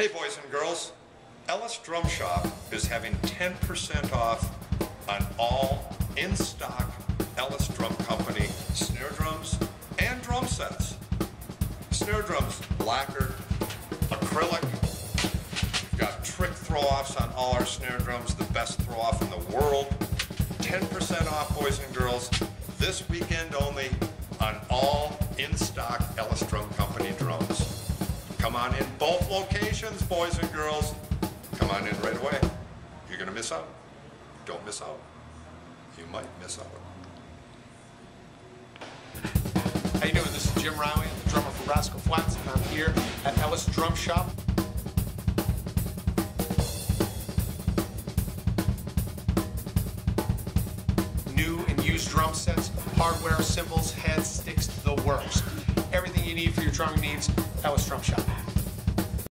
Hey, boys and girls. Ellis Drum Shop is having 10% off on all in stock Ellis Drum Company snare drums and drum sets. Snare drums, lacquered, acrylic. We've got trick throw offs on all our snare drums, the best throw off in the world. 10% off, boys and girls, this weekend only on all in stock Ellis. Come on in both locations, boys and girls. Come on in right away. You're going to miss out. Don't miss out. You might miss out. How you doing? This is Jim Riley. I'm the drummer for Rascal Flatts, and I'm here at Ellis Drum Shop. New and used drum sets, hardware, cymbals, heads, sticks, the works. Everything you need for your drumming needs. That was Drum Shop.